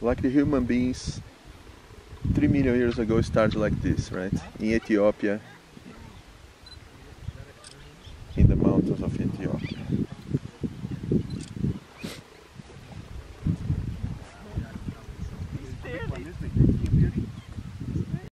like the human beings three million years ago started like this, right? In Ethiopia, Excuse me.